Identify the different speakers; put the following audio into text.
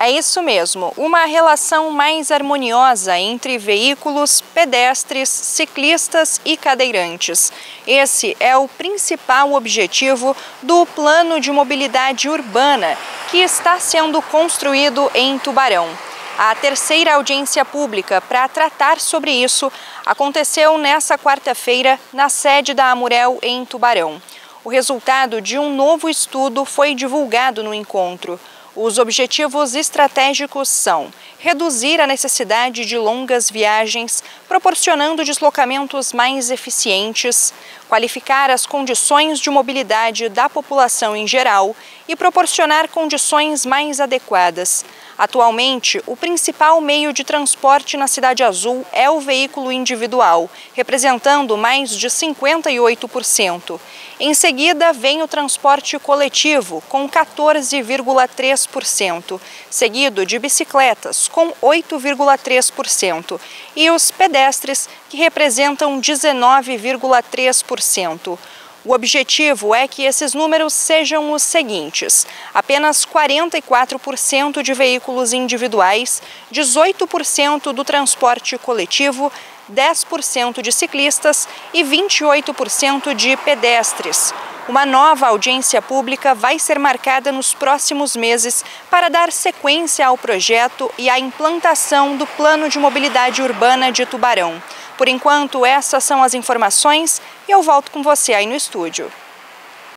Speaker 1: É isso mesmo, uma relação mais harmoniosa entre veículos, pedestres, ciclistas e cadeirantes. Esse é o principal objetivo do Plano de Mobilidade Urbana, que está sendo construído em Tubarão. A terceira audiência pública para tratar sobre isso aconteceu nesta quarta-feira na sede da Amurel, em Tubarão. O resultado de um novo estudo foi divulgado no encontro. Os objetivos estratégicos são reduzir a necessidade de longas viagens, proporcionando deslocamentos mais eficientes, qualificar as condições de mobilidade da população em geral e proporcionar condições mais adequadas. Atualmente, o principal meio de transporte na Cidade Azul é o veículo individual, representando mais de 58%. Em seguida, vem o transporte coletivo, com 14,3%, seguido de bicicletas, com 8,3%, e os pedestres, que representam 19,3%. O objetivo é que esses números sejam os seguintes: apenas 44% de veículos individuais, 18% do transporte coletivo, 10% de ciclistas e 28% de pedestres. Uma nova audiência pública vai ser marcada nos próximos meses para dar sequência ao projeto e à implantação do Plano de Mobilidade Urbana de Tubarão. Por enquanto, essas são as informações e eu volto com você aí no estúdio.